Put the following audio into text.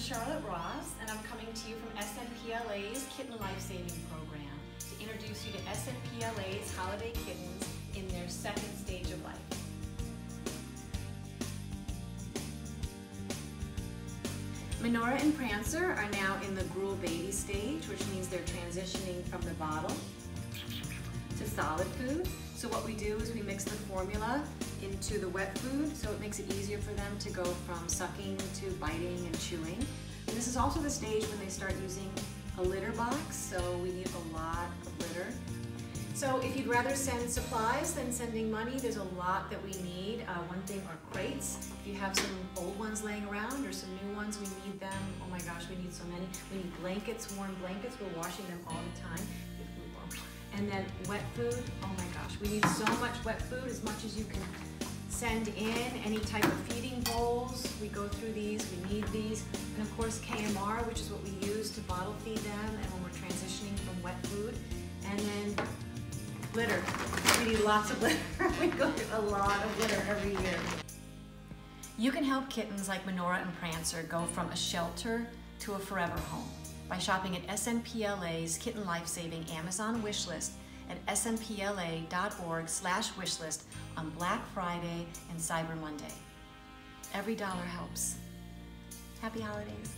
Charlotte Ross, and I'm coming to you from SNPLA's Kitten Life Saving Program to introduce you to SNPLA's holiday kittens in their second stage of life. Menorah and Prancer are now in the gruel baby stage, which means they're transitioning from the bottle to solid food. So what we do is we mix the formula into the wet food, so it makes it easier for them to go from sucking to biting and chewing. And this is also the stage when they start using a litter box, so we need a lot of litter. So if you'd rather send supplies than sending money, there's a lot that we need. Uh, one thing are crates. If you have some old ones laying around or some new ones, we need them. Oh my gosh, we need so many. We need blankets, warm blankets. We're washing them all the time. And then wet food, oh my gosh, we need so much wet food, as much as you can send in, any type of feeding bowls, we go through these, we need these. And of course KMR, which is what we use to bottle feed them and when we're transitioning from wet food. And then litter, we need lots of litter. we go through a lot of litter every year. You can help kittens like Menorah and Prancer go from a shelter to a forever home by shopping at SNPLA's Kitten Life Saving Amazon wishlist at snpla.org slash wishlist on Black Friday and Cyber Monday. Every dollar helps. Happy holidays.